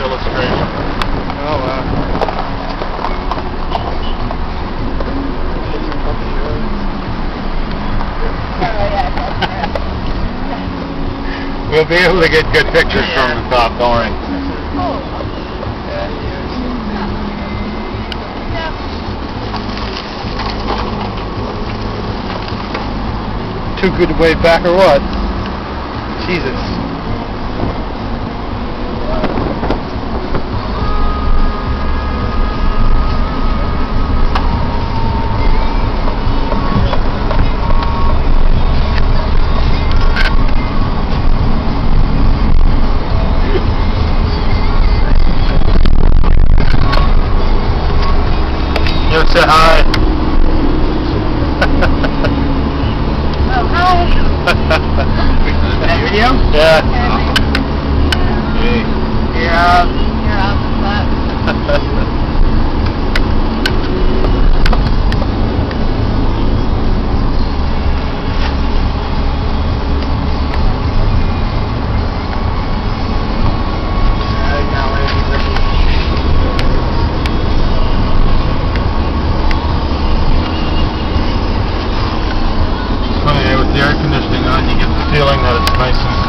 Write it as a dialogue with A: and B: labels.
A: illustration.
B: Oh, wow.
A: We'll be able to get good pictures from the top, don't worry.
B: Too good to wave back or what? Jesus.
A: You say hi.
B: oh, That video?
A: Yeah. The air conditioning on, you get the feeling that it's nice and.